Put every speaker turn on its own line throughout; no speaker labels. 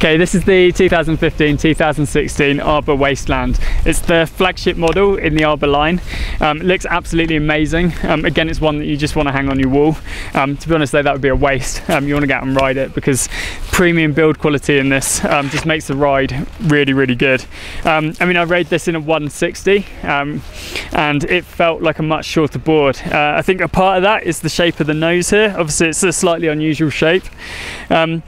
Okay, this is the 2015-2016 Arbor Wasteland. It's the flagship model in the Arbor line. Um, it looks absolutely amazing. Um, again, it's one that you just want to hang on your wall. Um, to be honest though, that would be a waste. Um, you want to get out and ride it because premium build quality in this um, just makes the ride really, really good. Um, I mean, I rode this in a 160 and it felt like a much shorter board. Uh, I think a part of that is the shape of the nose here. Obviously, it's a slightly unusual shape. Um,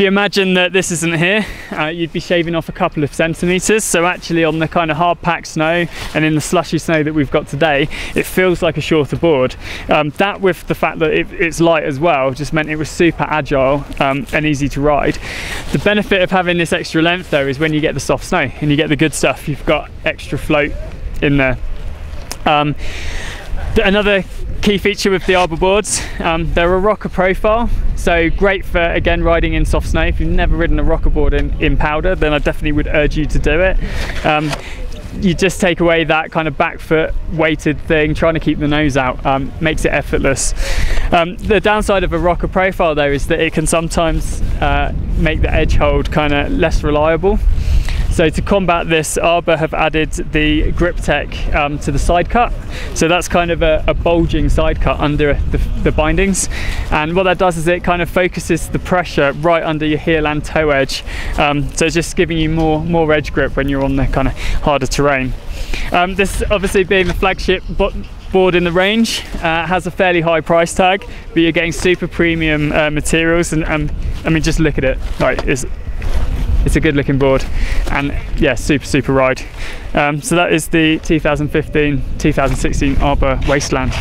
you imagine that this isn't here, uh, you'd be shaving off a couple of centimetres. So actually on the kind of hard packed snow and in the slushy snow that we've got today, it feels like a shorter board. Um, that with the fact that it, it's light as well, just meant it was super agile um, and easy to ride. The benefit of having this extra length though is when you get the soft snow and you get the good stuff, you've got extra float in there. Um, another key feature with the Arbor boards, um, they're a rocker profile, so great for again riding in soft snow. If you've never ridden a rocker board in, in powder, then I definitely would urge you to do it. Um, you just take away that kind of back foot weighted thing, trying to keep the nose out, um, makes it effortless. Um, the downside of a rocker profile though is that it can sometimes uh, make the edge hold kind of less reliable. So to combat this, Arbor have added the Grip-Tech um, to the side cut. So that's kind of a, a bulging side cut under the, the, bindings. And what that does is it kind of focuses the pressure right under your heel and toe edge. Um, so it's just giving you more, more edge grip when you're on the kind of harder terrain. Um, this obviously being the flagship board in the range uh, has a fairly high price tag but you're getting super premium uh, materials and um, I mean just look at it right it's it's a good looking board. And yeah super super ride. Um, so that is the 2015 2016 Arbor Wasteland